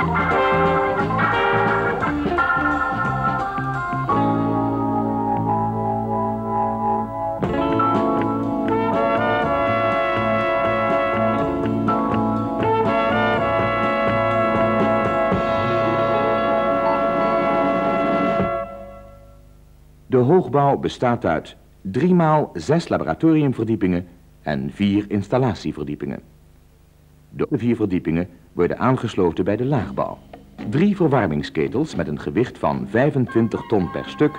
De hoogbouw bestaat uit driemaal zes laboratoriumverdiepingen en vier installatieverdiepingen. De vier verdiepingen worden aangesloten bij de laagbouw. Drie verwarmingsketels met een gewicht van 25 ton per stuk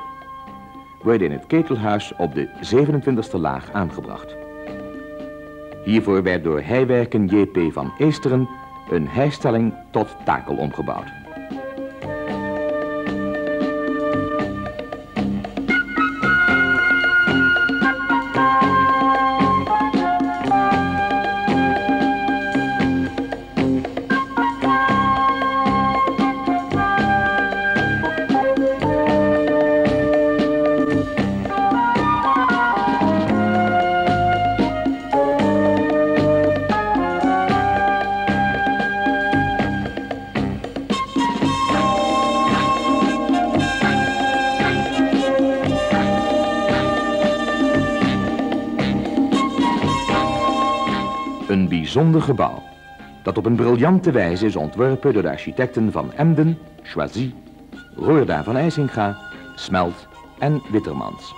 worden in het ketelhuis op de 27e laag aangebracht. Hiervoor werd door Heiwerken J.P. van Eesteren een heistelling tot takel omgebouwd. Een bijzonder gebouw dat op een briljante wijze is ontworpen door de architecten van Emden, Choisy, Roorda van IJsinga, Smelt en Wittermans.